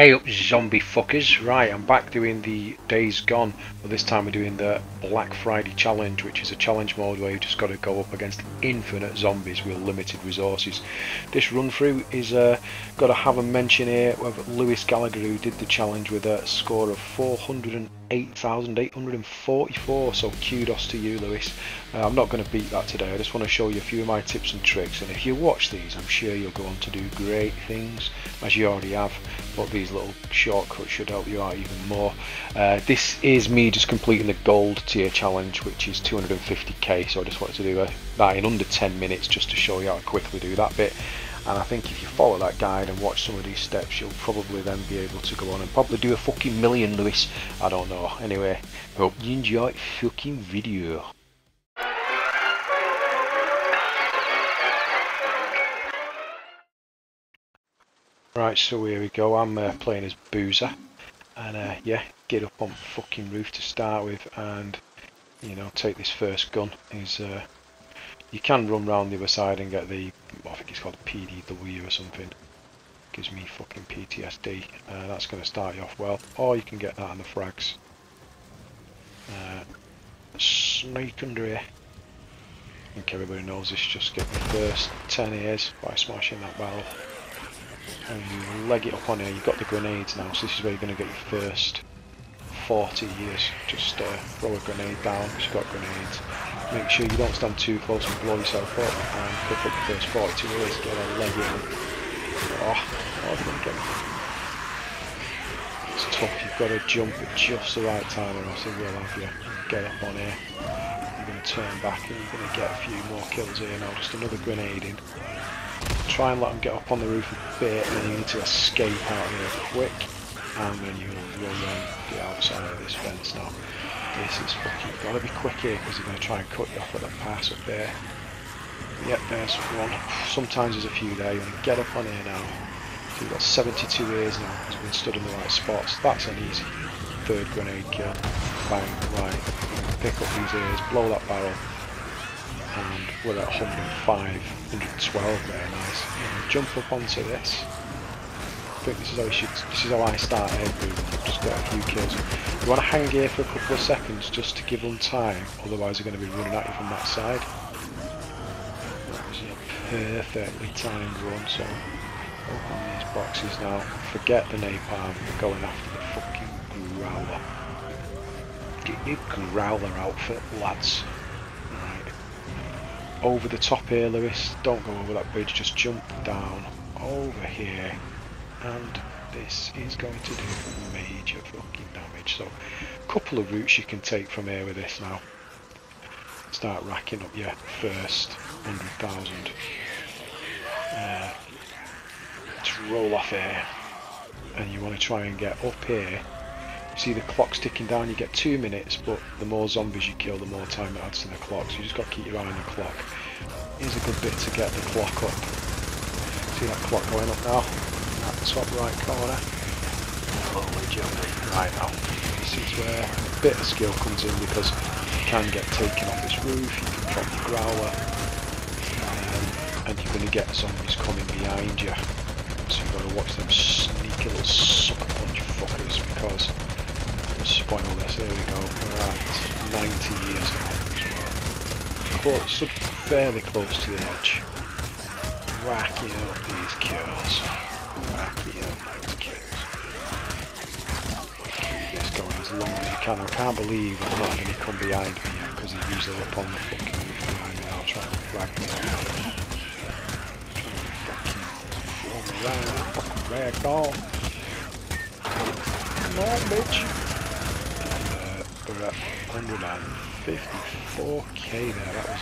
Hey up zombie fuckers, right I'm back doing the Days Gone, but this time we're doing the Black Friday challenge which is a challenge mode where you just got to go up against infinite zombies with limited resources. This run through is uh, got to have a mention here of Lewis Gallagher who did the challenge with a score of 408,844 so kudos to you Lewis. Uh, I'm not going to beat that today, I just want to show you a few of my tips and tricks and if you watch these I'm sure you'll go on to do great things as you already have but these little shortcuts should help you out even more. Uh, this is me just completing the gold tier challenge which is 250k so I just wanted to do a, that in under 10 minutes just to show you how to quickly do that bit and I think if you follow that guide and watch some of these steps you'll probably then be able to go on and probably do a fucking million Lewis. I don't know. Anyway hope you enjoy fucking video. Right, so here we go. I'm uh, playing as Boozer, and uh, yeah, get up on fucking roof to start with, and you know, take this first gun. Is uh, you can run round the other side and get the, I think it's called PDW or something. Gives me fucking PTSD. Uh, that's going to start you off well, or you can get that on the frags. Uh, snake under here. I think everybody knows this. Just get the first 10 ears by smashing that barrel and you leg it up on here, you've got the grenades now, so this is where you're going to get your first 40 years. Just uh, throw a grenade down, you've got grenades. Make sure you don't stand too close and blow yourself up, and pick up the first 42 years, get a leg in. Oh, oh It's tough, you've got to jump at just the right time or else it will have you. Get up on here. You're going to turn back and you're going to get a few more kills here now, just another grenade in try and let them get up on the roof a bit and then you need to escape out of here quick and then you'll run the outside of this fence now. This is fucking, gotta be quick here because they're going to try and cut you off at the pass up there. Yep, there's one. Sometimes there's a few there, you want to get up on here now. So you've got 72 ears now, because we've been stood in the right spots. That's an easy third grenade kill. Bang, right. Pick up these ears, blow that barrel, and we're at 105, 112 there, nice. Jump up onto this. Think this is how should, this is how I start every just got a few kills. You want to hang here for a couple of seconds just to give them time, otherwise they're going to be running at you from that side. That was a perfectly timed run, so open these boxes now. Forget the napalm, we're going after the fucking growler. Get your growler outfit, lads Right. over the top here Lewis don't go over that bridge just jump down over here and this is going to do major fucking damage so a couple of routes you can take from here with this now start racking up your first 100,000 uh, to roll off here and you want to try and get up here You see the clock's ticking down, you get two minutes, but the more zombies you kill, the more time it adds to the clock, so you just got to keep your eye on the clock. Here's a good bit to get the clock up. See that clock going up now? At the top right corner. Slowly jumping. Right now. This is where a bit of skill comes in because you can get taken off this roof, you can drop the growler, um, and you're going to get zombies coming behind you. So you've got to watch them sneaky little sucker punch fuckers because spoil this. There we go. We're at 90 years old. Close, fairly close to the edge. Racking up these kills. Going as long as can. I can't believe I'm not going to come behind me because he's usually up on the fucking roof behind me. I'll try and flag me out. Fucking. Fucking ragdoll. Come on, bitch uh, we're at 154k there. That was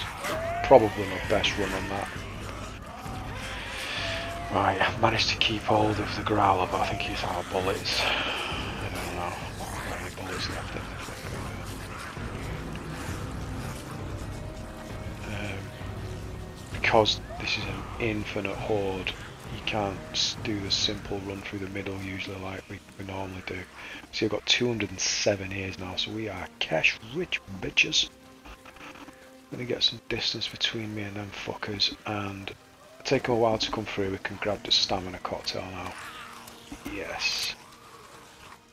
probably my best run on that. Right, I've managed to keep hold of the growler, but I think he's out of bullets. I don't know. How many bullets left in the um, because this is an infinite horde, you can't do the simple run through the middle usually like we, we normally do. See I've got 207 ears now so we are cash rich bitches. I'm gonna get some distance between me and them fuckers and take a while to come through we can grab the stamina cocktail now. Yes.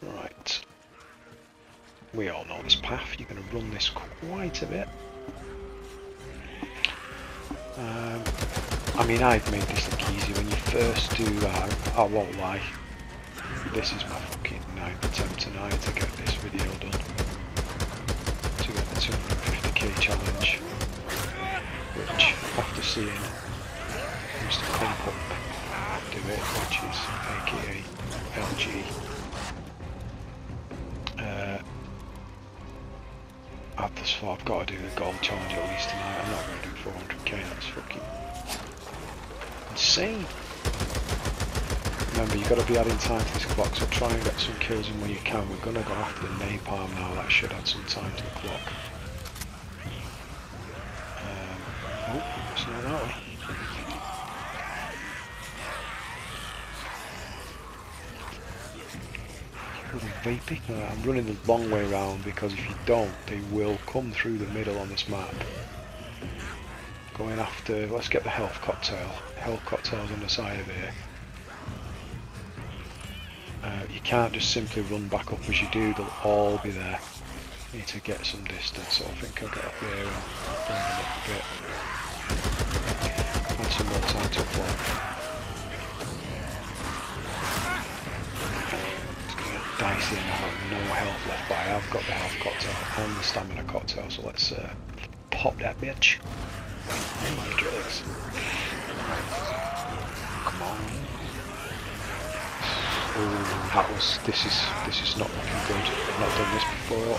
Right. We all know this path. You're going to run this quite a bit. Um, I mean, I've made this look easy. When you first do that, I won't lie. This is my fucking ninth attempt tonight to get this video done. To get the 250k challenge. Which, after seeing Mr. Crump do it, which is aka LG, uh, at this far, I've got to do the gold challenge at least tonight. I'm not going to do 400k, that's fucking insane. Remember, you've got to be adding time to this clock, so try and get some kills in when you can. We're going to go after the napalm now, that should add some time to the clock. Um, oh, it's not that way. I'm running the long way around because if you don't, they will come through the middle on this map. Going after, let's get the health cocktail. Health cocktail's on the side of here. Uh, you can't just simply run back up as you do, they'll all be there. Need to get some distance, so I think I'll get up here and bring them up a bit. Add some more time to apply. Dicey and I have no health left, but I have got the health cocktail and the stamina cocktail, so let's uh, pop that bitch. Hey, drugs. Come on. Ooh, that was. This is. This is not looking good. I've not done this before.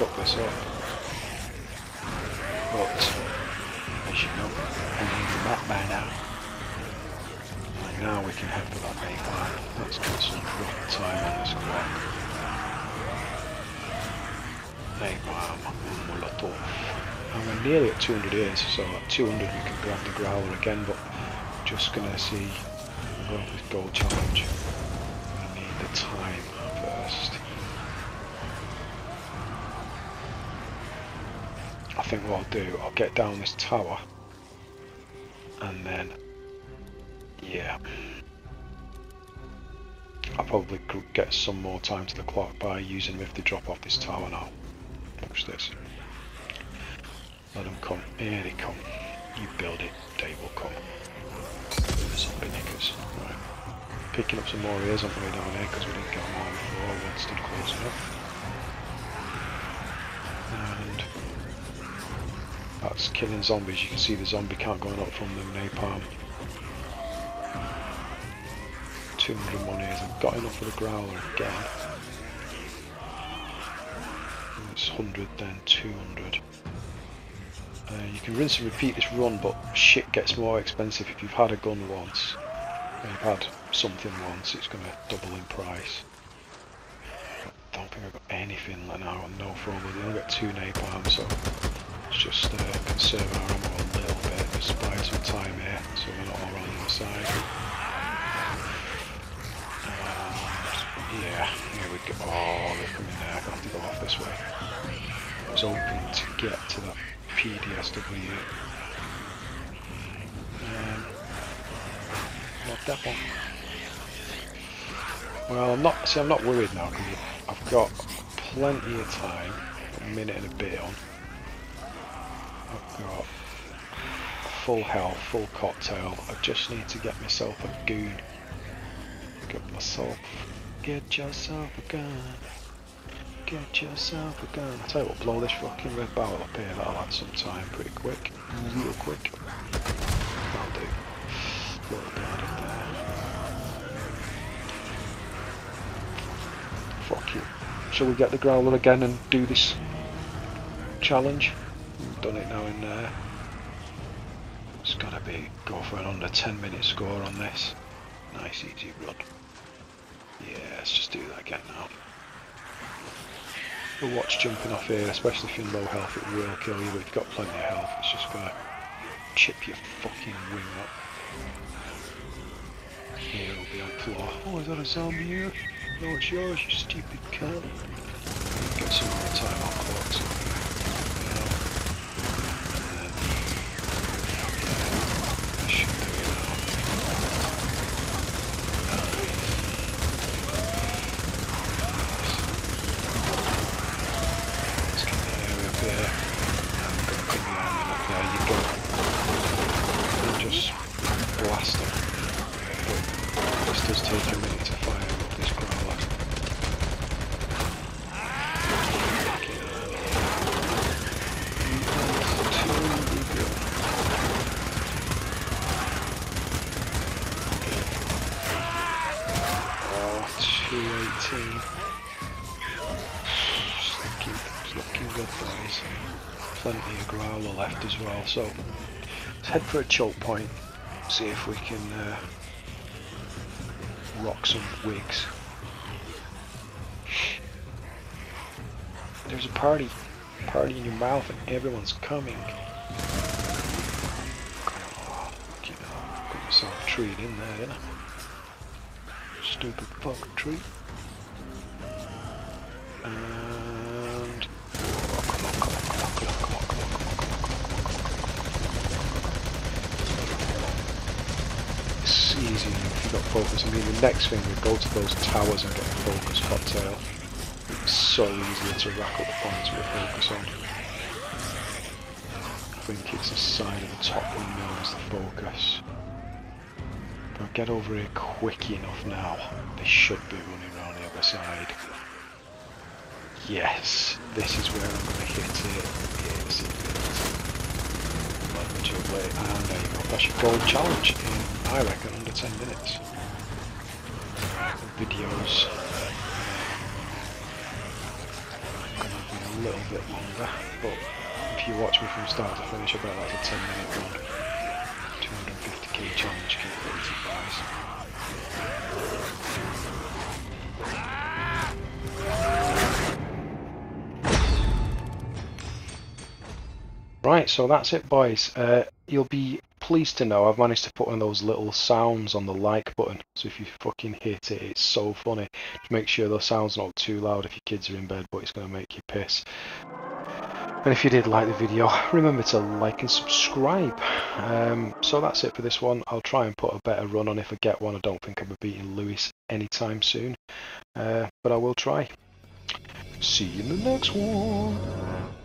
Fuck this up. But as you know, I need the map by now. Now we can head for that main line. Let's get some proper time on this clock. Napalm, Molotov. And we're nearly at 200 years, so at 200 we can grab the growler again, but just gonna see go with gold challenge I need the time first. I think what I'll do, I'll get down this tower and then, yeah, I'll probably get some more time to the clock by using them if they drop off this tower now. Watch this. Let them come. Here they come. You build it, they will come. Zombie niggers. Right picking up some more ears on the way down here because we didn't get them all before we stood close enough. And that's killing zombies. You can see the zombie count going up from the napalm. 200 money. I've got enough for the growler again. It's 100 then 200. Uh, you can rinse and repeat this run but shit gets more expensive if you've had a gun once. You've had something once, it's going to double in price. I don't think I've got anything like now, no problem. We only got two napalm, so let's just uh, conserve our ammo a little bit, just buy some time here, so we're not all around the side. Yeah, here we go. Oh, they're coming there. I'm going to have to go off this way. I was hoping to get to that PDSW. Um, not that one. Well, I'm not. See, I'm not worried now because I've got plenty of time. A minute and a bit on. I've got full health, full cocktail. I just need to get myself a goon. Get myself. Get yourself a gun. Get yourself a gun. I tell you what, blow this fucking red barrel up here. That'll add some time pretty quick. Real quick. That'll do. Little bit added there. Fuck you. Shall we get the growler again and do this challenge? We've done it now in there. It's gotta be go for an under 10 minute score on this. Nice easy run. Yeah, let's just do that again now. The watch jumping off here, especially if you're in low health, it will kill you, but if you've got plenty of health, it's just gonna chip your fucking wing up. Here will be on floor. Oh, is that a zombie here? No, it's yours, you stupid cunt. Get some more time was still committing to fire with this growler. Plenty of growler left as well, so let's head for a choke point, see if we can uh, rock and wigs. There's a party, party in your mouth and everyone's coming. Oh, you got myself a treat in there, didn't I? Stupid fucking treat. And oh, come on, come on, come on, come on, come on, come Easy if you've got focus. I mean, the next thing we go to those towers and get a focus cocktail. It's so easy to rack up the points with focus on. I think it's the side of the top window as the focus. I get over here quick enough now, they should be running around the other side. Yes, this is where I'm going to hit it. Yes, it is. And there you go. That's your gold challenge I reckon, under 10 minutes. Videos to be a little bit longer, but if you watch me from start to finish, bet that's a 10 minute run. 250k challenge completed, guys. Right, so that's it, boys. Uh, you'll be pleased to know I've managed to put of those little sounds on the like button. So if you fucking hit it, it's so funny. Just make sure the sounds not too loud if your kids are in bed, but it's going to make you piss. And if you did like the video, remember to like and subscribe. Um, so that's it for this one. I'll try and put a better run on if I get one. I don't think I'll be beating Lewis anytime soon, uh, but I will try. See you in the next one.